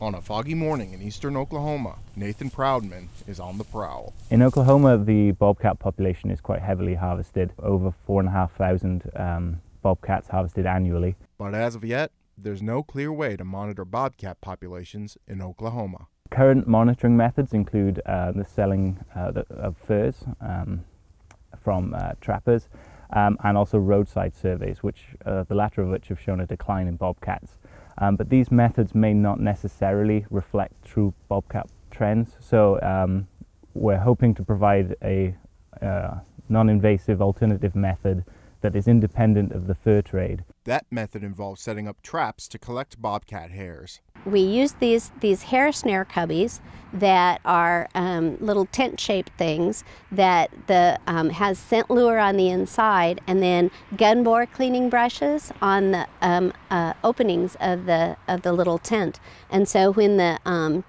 On a foggy morning in eastern Oklahoma, Nathan Proudman is on the prowl. In Oklahoma, the bobcat population is quite heavily harvested, over 4,500 um, bobcats harvested annually. But as of yet, there's no clear way to monitor bobcat populations in Oklahoma. Current monitoring methods include uh, the selling uh, of furs um, from uh, trappers um, and also roadside surveys, which uh, the latter of which have shown a decline in bobcats. Um, but these methods may not necessarily reflect true bobcat trends. So um, we're hoping to provide a uh, non-invasive alternative method that is independent of the fur trade. That method involves setting up traps to collect bobcat hairs. We use these, these hair snare cubbies that are um, little tent-shaped things that the um, has scent lure on the inside and then gun bore cleaning brushes on the um, uh, openings of the of the little tent. And so when the um,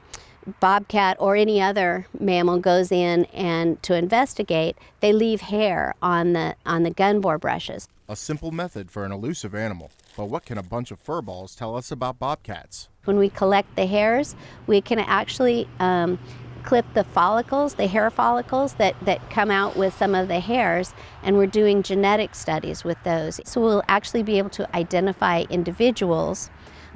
bobcat or any other mammal goes in and to investigate, they leave hair on the on the gun bore brushes. A simple method for an elusive animal. But what can a bunch of fur balls tell us about bobcats? When we collect the hairs, we can actually um, clip the follicles, the hair follicles that, that come out with some of the hairs, and we're doing genetic studies with those. So we'll actually be able to identify individuals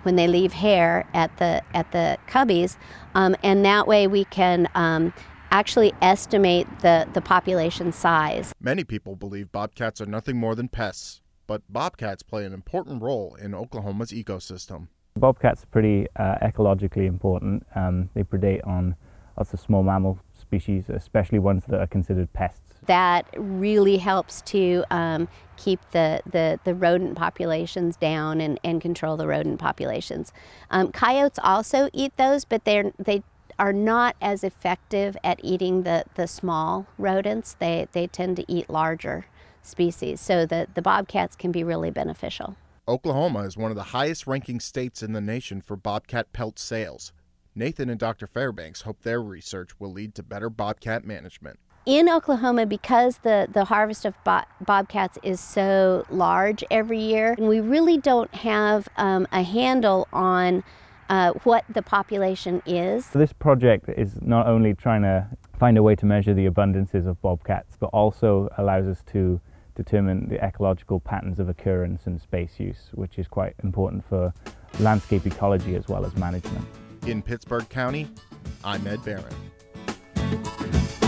when they leave hair at the at the cubbies, um, and that way we can um, actually estimate the the population size. Many people believe bobcats are nothing more than pests, but bobcats play an important role in Oklahoma's ecosystem. Bobcats are pretty uh, ecologically important. Um, they predate on lots of small mammal species, especially ones that are considered pests. That really helps to um, keep the, the, the, rodent populations down and, and control the rodent populations. Um, coyotes also eat those, but they're, they are not as effective at eating the, the small rodents. They, they tend to eat larger species, so the, the bobcats can be really beneficial. Oklahoma is one of the highest ranking states in the nation for bobcat pelt sales. Nathan and Dr. Fairbanks hope their research will lead to better bobcat management. In Oklahoma, because the, the harvest of bo bobcats is so large every year, we really don't have um, a handle on uh, what the population is. This project is not only trying to find a way to measure the abundances of bobcats, but also allows us to determine the ecological patterns of occurrence and space use, which is quite important for landscape ecology as well as management. In Pittsburg County, I'm Ed Barron.